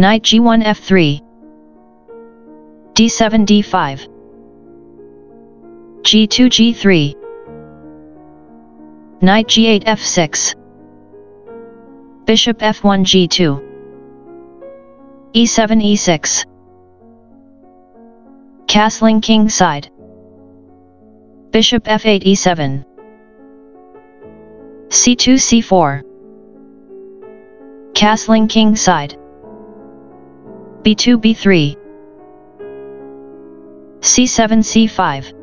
Knight g1 f3 d7 d5 g2 g3 Knight g8 f6 Bishop f1 g2 e7 e6 Castling king side Bishop f8 e7 c2 c4 Castling king side b2 b3 c7 c5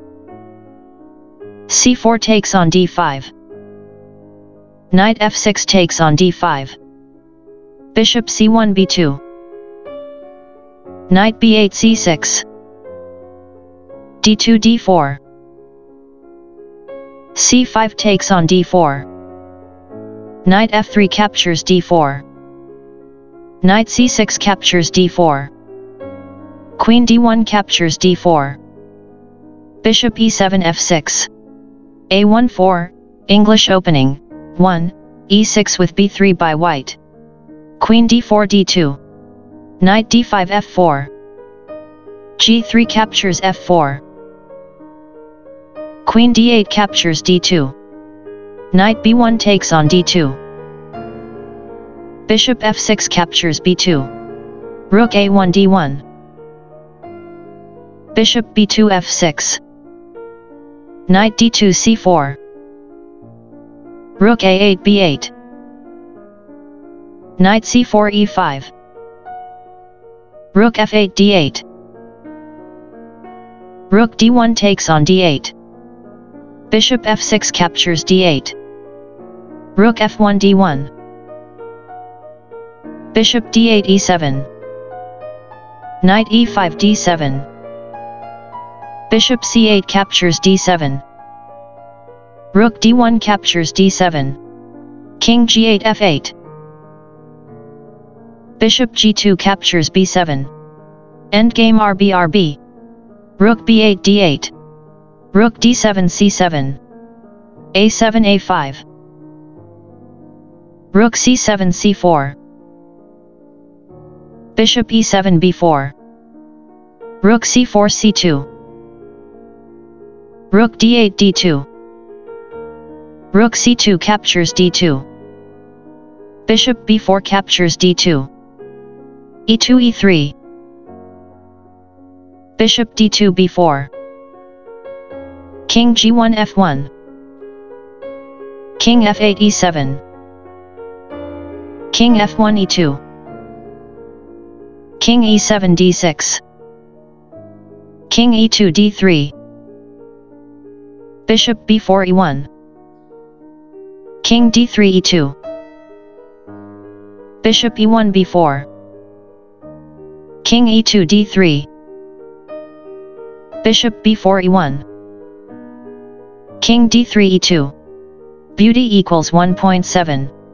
c4 takes on d5 knight f6 takes on d5 bishop c1 b2 knight b8 c6 d2 d4 c5 takes on d4 knight f3 captures d4 knight c6 captures d4 queen d1 captures d4 bishop e7 f6 a1 4 english opening. 1 e6 with b3 by white. Queen d4 d2 knight d5 f4 g3 captures f4 Queen d8 captures d2. Knight b1 takes on d2. Bishop f6 captures b2. Rook a1 d1. Bishop b2 f6. Knight d2 c4. Rook a8 b8. Knight c4 e5. Rook f8 d8. Rook d1 takes on d8. Bishop f6 captures d8. Rook f1 d1. Bishop d8 e7. Knight e5 d7. Bishop c8 captures d7. Rook d1 captures d7. King g8 f8. Bishop g2 captures b7. Endgame RBRB. Rook b8 d8. Rook d7 c7. a7 a5. Rook c7 c4. Bishop e7 b4. Rook c4 c2. Rook d8 d2. Rook c2 captures d2. Bishop b4 captures d2. e2 e3. Bishop d2 b4. King g1 f1 King f8 e7 King f1 e2 King e7 d6 King e2 d3 Bishop b4 e1 King d3 e2 Bishop e1 b4 King e2 d3 Bishop b4 e1 King d3 e2. Beauty equals 1.7.